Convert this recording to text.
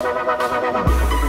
We'll